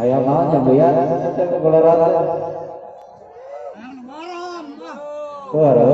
Ayo mah nyambian kegelaratan. Barom. Barom.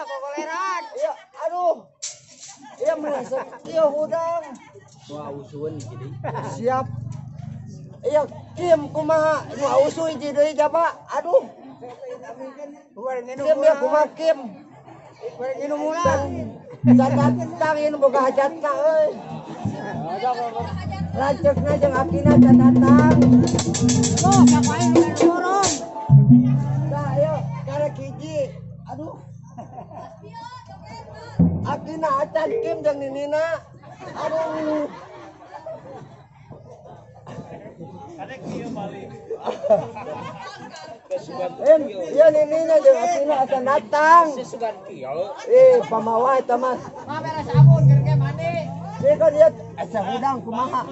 Gua kokoleran. Ya aduh. Ya merasa kieu hudang. Wah, usun jadi. Siap. Ya Kim kumaha nu ausuy di deui jaba. Aduh. Kim ya kumaha Kim. Gua minum ulang. Catat ini boga hajatna euy. Lanceukna jeung akina catatang. Ngapain lu main dorong? Nah, ayo, karek hiji. Aduh. Akina acan Kim jeung Ninina. Aduh. Em, iya Ninina jeung Akina acan datang. Sesugan kieu. Eh, pamawa eta mah. Mah beres sabun keur mandi. Dia kan dia asa hudang kumaha.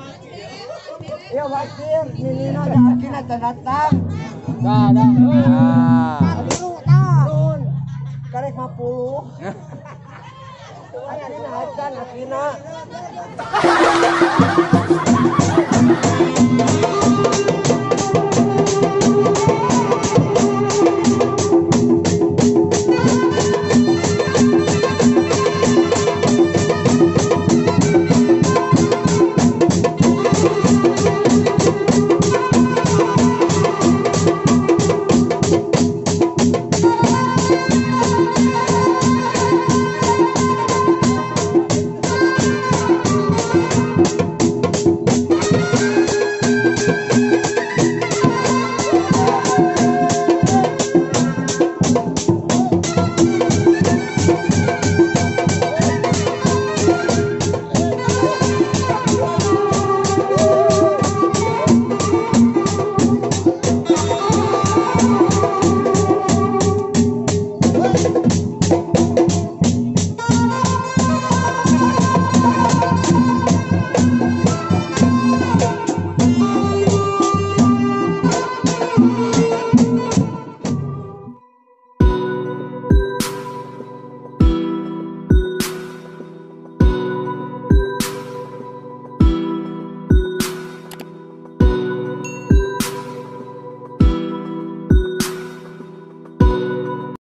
Ya wakil Ninina jeung Akina acan datang. Dah, dah. Ah. Nun, karek 50. 我呀是还国的花呢？